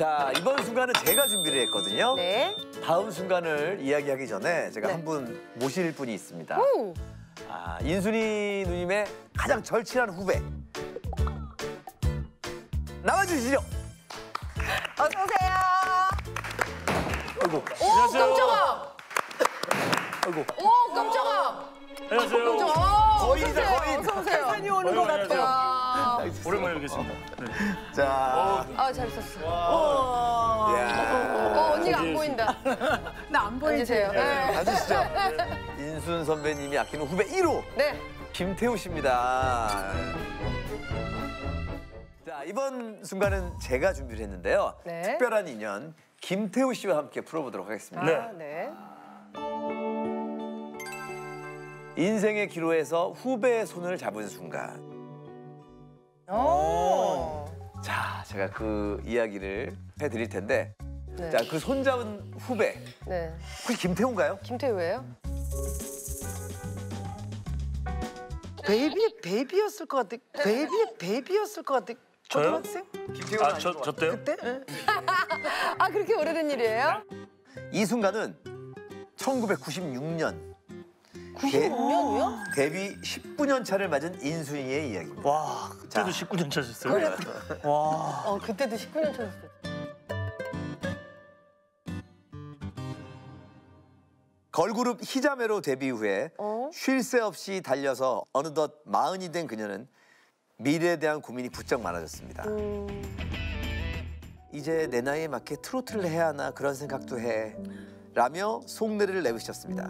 자, 이번 순간은 제가 준비를 했거든요. 네. 다음 순간을 이야기하기 전에 제가 네. 한분 모실 분이 있습니다. 오. 아, 인순이 누님의 가장 절친한 후배. 나와주시죠. 어서 오세요. 아이고, 오, 깜짝아. 아이고. 오, 깜짝아. 안녕하세요. 깜짝아. 오세요. 거인. 어서 오세요. 산이 오는 것 같아요. 아, 오랜만에 뵙겠습니다. 네. 자, 아, 잘 있었어. 어, 야. 어, 언니가 안 보인다. 나 안 보이지? 앉으세요. 네. 앉으시죠. 인순 선배님이 아끼는 후배 1호 네. 김태우 씨입니다. 자, 이번 순간은 제가 준비를 했는데요. 네. 특별한 인연 김태우 씨와 함께 풀어보도록 하겠습니다. 아, 네. 인생의 기로에서 후배의 손을 잡은 순간. 오. 자, 제가 그 이야기를 해드릴 텐데, 네. 자, 그 손잡은 후배 네. 혹시 김태우인가요? 김태우예요? baby baby였을 것 같아. 베이비 baby였을 것 같아. 저요? 고등학생? 김태우가 아, 저, 저 때요? 그때? 응. 아, 그렇게 오래된 일이에요? 이 순간은 1996년 96년이요? 데뷔 19년 차를 맞은 인순이의 이야기입니다. 와, 그때도 자. 19년 차셨어요? 어, 그때도 19년 차였어요. 걸그룹 히자메로 데뷔 후에 어? 쉴새 없이 달려서 어느덧 마흔이 된 그녀는 미래에 대한 고민이 부쩍 많아졌습니다. 음, 이제 내 나이에 맞게 트로트를 해야 하나 그런 생각도 해 라며 속내를 내비셨습니다.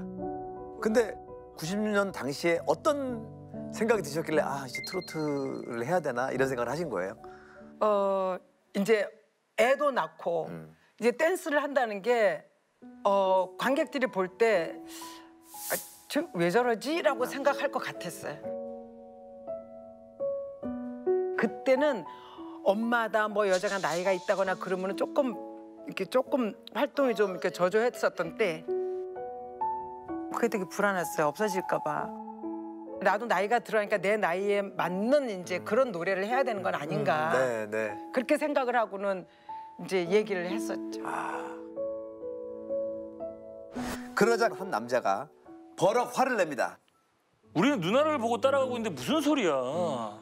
근데 90년 당시에 어떤 생각이 드셨길래 아 이제 트로트를 해야 되나 이런 생각을 하신 거예요? 어 이제 애도 낳고 음. 이제 댄스를 한다는 게 어, 관객들이 볼 때 아, 저, 왜 저러지라고 생각할 것 같았어요. 그때는 엄마다 뭐 여자가 나이가 있다거나 그러면 은 조금 이렇게 조금 활동이 좀 이렇게 저조했었던 때 그게 되게 불안했어요. 없어질까봐. 나도 나이가 들어가니까 내 나이에 맞는 이제 그런 노래를 해야 되는 건 아닌가. 네, 네. 그렇게 생각을 하고는 이제 얘기를 했었죠. 그러자 한 남자가 버럭 화를 냅니다. 우리는 누나를 보고 따라가고 있는데 무슨 소리야? 어,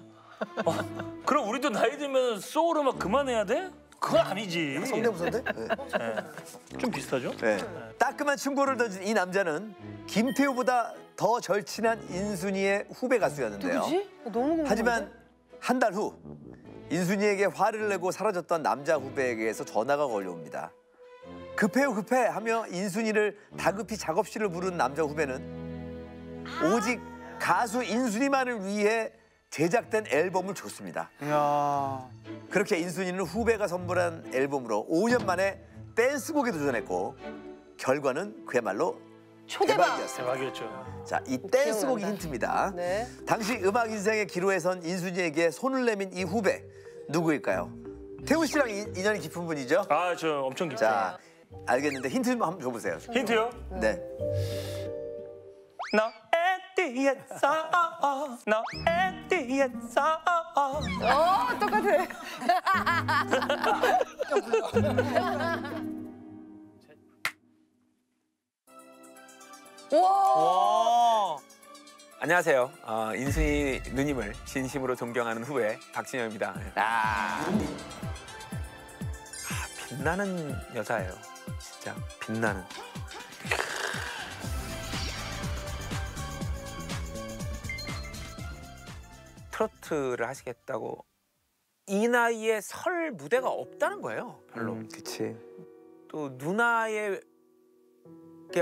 그럼 우리도 나이 들면 소울 음악 그만해야 돼? 그건 아니지. 성대모사인데? 네. 네. 좀 비슷하죠? 네. 따끔한 충고를 던진 이 남자는 김태우보다 더 절친한 인순이의 후배 가수였는데요. 누구지? 너무 궁금한데? 하지만 한 달 후 인순이에게 화를 내고 사라졌던 남자 후배에게서 전화가 걸려옵니다. 급해요 급해 하며 인순이를 다급히 작업실을 부른 남자 후배는 오직 가수 인순이만을 위해 제작된 앨범을 줬습니다. 그렇게 인순이는 후배가 선물한 앨범으로 5년 만에 댄스곡에 도전했고 결과는 그야말로 초대박. 대박이었죠. 자, 이 댄스곡이 기억난다. 힌트입니다. 네. 당시 음악 인생의 기로에선 인순이에게 손을 내민 이 후배 누구일까요? 태우 씨랑 인- 인연이 깊은 분이죠? 아, 저 엄청 깊죠. 자, 알겠는데 힌트 좀 한번 줘보세요. 힌트요? 네. 너에 뒤에서 너에 뒤에서 어, 똑같아. 와. 안녕하세요. 어, 인순이 누님을 진심으로 존경하는 후배 박진영입니다. 아, 아, 빛나는 여자예요. 진짜 빛나는. 트로트를 하시겠다고 이 나이에 설 무대가 없다는 거예요. 별로. 음, 그치. 또 누나에게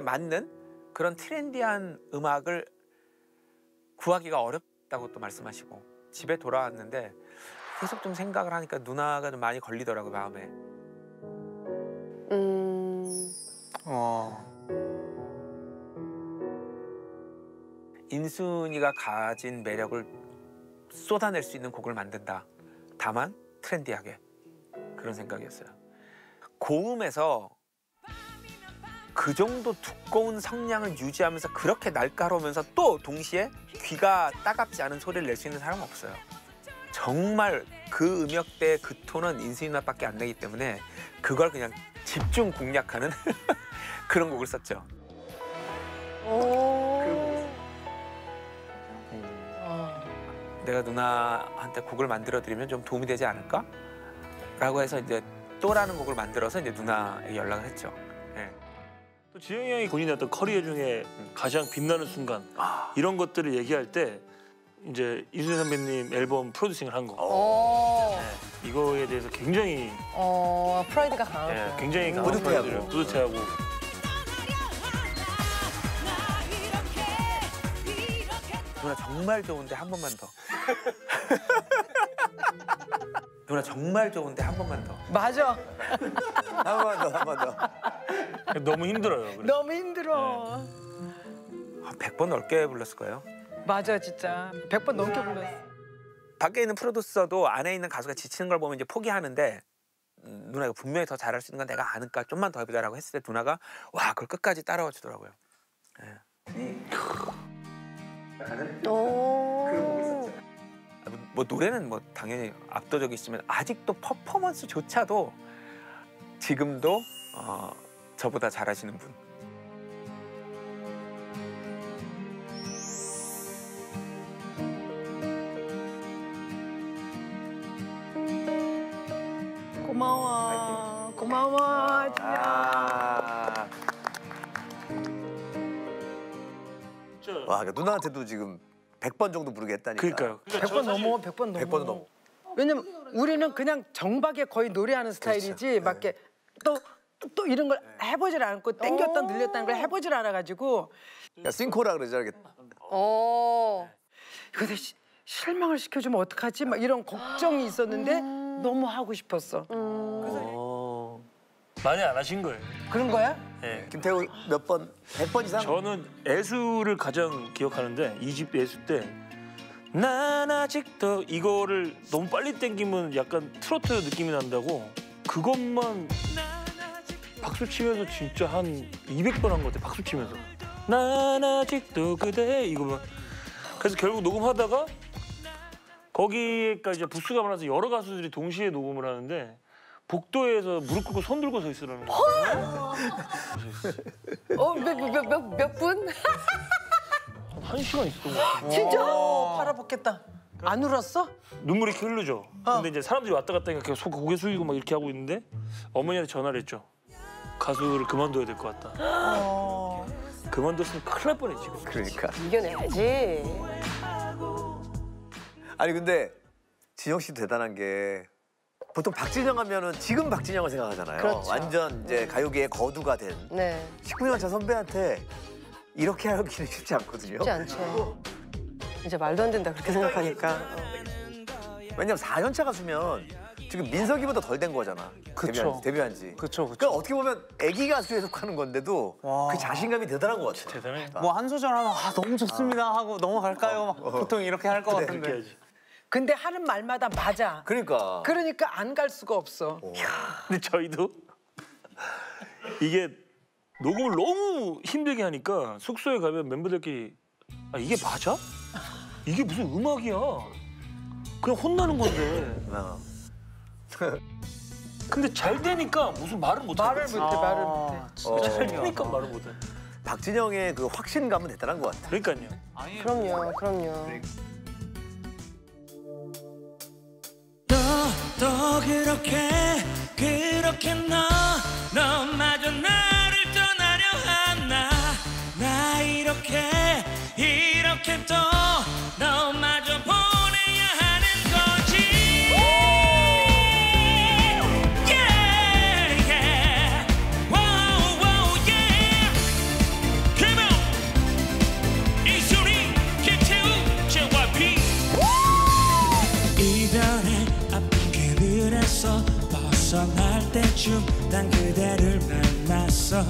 맞는 그런 트렌디한 음악을 구하기가 어렵다고 또 말씀하시고 집에 돌아왔는데 계속 좀 생각을 하니까 누나가 좀 많이 걸리더라고요 마음에. 음. 인순이가 가진 매력을 쏟아낼 수 있는 곡을 만든다. 다만 트렌디하게. 그런 생각이었어요. 고음에서 그 정도 두꺼운 성량을 유지하면서 그렇게 날카로우면서 또 동시에 귀가 따갑지 않은 소리를 낼 수 있는 사람은 없어요. 정말 그 음역대 그 톤은 인수인 누나밖에 안 되기 때문에 그걸 그냥 집중 공략하는 그런 곡을 썼죠. 오. 내가 누나한테 곡을 만들어 드리면 좀 도움이 되지 않을까? 라고 해서 이제 또라는 곡을 만들어서 이제 누나에게 연락을 했죠. 예. 또 지영이 형이 본인의 어떤 커리어 중에 가장 빛나는 순간 이런 것들을 얘기할 때 이제 인순이 선배님 앨범 producing을 한 거. 오. 네. 이거에 대해서 굉장히 어, 프라이드가 강하고. 예, 굉장히 강한 뿌듯해하고. 프라이드를 뿌듯해하고 누나 정말 좋은데 한 번만 더. 누나 정말 좋은데 한 번만 더. 맞아. 한 번 더, 한 번 더. 너무 힘들어요. 그래서. 너무 힘들어. 한 100번 넘게 불렀을 거예요. 맞아 진짜. 100번 넘게 불렀어. 밖에 있는 프로듀서도 안에 있는 가수가 지치는 걸 보면 이제 포기하는데 음, 누나가 분명히 더 잘할 수 있는 건 내가 아니까 좀만 더 해보자라고 했을 때 누나가 와 그걸 끝까지 따라와 주더라고요. 오. 아, 뭐, 뭐 노래는 뭐 당연히 압도적이지만 아직도 퍼포먼스조차도 지금도 어, 저보다 잘하시는 분. 고마워. 고마워. 진짜. 와, 그러니까 누나한테도 지금 100번 정도 부르게 했다니까. 그러니까요. 100번 넘어. 100번 넘어. 100번 넘어. 왜냐면 우리는 그냥 정박에 거의 노래하는 스타일이지 막 이렇게 또 또 이런 걸 해보질 않고 땡겼다 늘렸다는 걸 해보질 않아가지고 야, 싱코라 그러잖아. 이렇게. 오. 이거 시, 실망을 시켜주면 어떡하지? 막 이런 걱정이 있었는데 너무 하고 싶었어. 어. 많이 안 하신 거예요. 그런 거야? 예. 김태우 몇 번? 100번 이상? 저는 애수를 가장 기억하는데 이 집 애수 때. 난 아직도 이거를 너무 빨리 땡기면 약간 트로트 느낌이 난다고 그것만 박수 치면서 진짜 한 200번 한 것 같아 박수 치면서 난 아직도 그대 이거만 그래서 결국 녹음하다가 거기에까지 부스가 많아서 여러 가수들이 동시에 녹음을 하는데 복도에서 무릎 꿇고 손 들고 서 있으라는 거예요 어, 몇, 몇, 몇, 몇 분? 한 시간 있었던 것 같아요 진짜? 팔아먹겠다. 안 울었어? 눈물이 이렇게 흐르죠. 근데 이제 사람들이 왔다 갔다 하니까 계속 고개 숙이고 막 이렇게 하고 있는데 어머니한테 전화를 했죠. 가수를 그만둬야 될 것 같다. 그만뒀으면 큰일 날 뻔했지. 그러니까. 이겨내야지. 아니 근데 진영 씨도 대단한 게 보통 박진영 하면은 지금 박진영을 생각하잖아요. 그렇죠. 완전 이제 가요계의 거두가 된 네. 19년 차 선배한테 이렇게 하기는 쉽지 않거든요. 쉽지 않죠. 이제 말도 안 된다, 그렇게 생각하니까. 왜냐면 4년 차 가수면 지금 민석이보다 덜 된 거잖아. 그쵸. 데뷔한, 데뷔한 지. 그쵸, 그쵸. 그러니까 어떻게 보면 애기 가수에 속하는 건데도 와. 그 자신감이 대단한 것 같아. 대단해. 뭐 한 소절 하면 아 너무 좋습니다 하고 넘어갈까요? 막 보통 이렇게 할것 그래, 같은데. 근데 하는 말마다 맞아. 그러니까. 그러니까 안 갈 수가 없어. 근데 저희도 이게 녹음을 너무 힘들게 하니까 숙소에 가면 멤버들끼리 아 이게 맞아? 이게 무슨 음악이야? 그냥 혼나는 건데. 어. 근데 잘 되니까 무슨 말을 못 말을. 못해, 말을 아, 못해. 어. 잘 되니까 말을 못 해. 박진영의 그 확신감은 대단한 것 같아. 그러니까요. 그럼요, 그럼요. 또 그렇게 그렇게 너 너마저 나를 떠나려 하나 나 이렇게 이렇게 또 때쯤 난 그대를 만났어.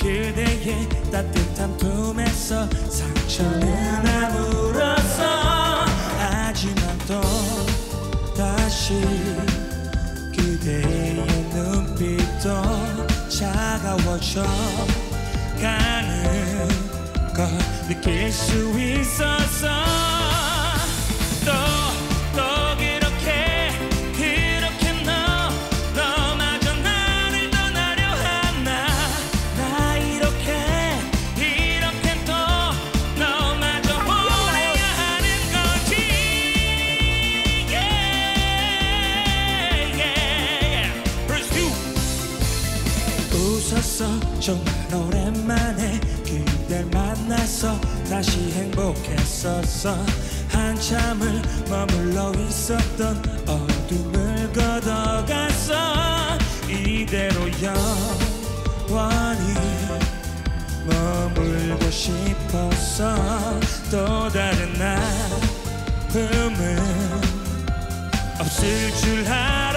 그대의 따뜻한 품에서 상처는 아물었어. 하지만 또 다시 그대의 눈빛도 차가워져 가는 걸 느낄 수 있었어 있었어. 정말 오랜만에 그댈 만나서 다시 행복했었어. 한참을 머물러 있었던 어둠을 걷어갔어 이대로 영원히 머물고 싶었어. 또 다른 아픔은 없을 줄 알았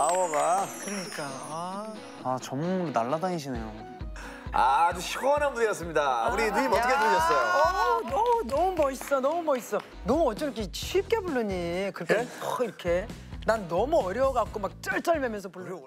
파워가 아 전문으로 날라다니시네요. 아주 시원한 무대였습니다. 우리 누님 어떻게 들으셨어요? 어, 너무 너무 멋있어, 너무 멋있어. 너 어쩜 이렇게 쉽게 부르니? 그렇게 예? 어, 이렇게. 난 너무 어려워갖고 막 쩔쩔매면서 부르는.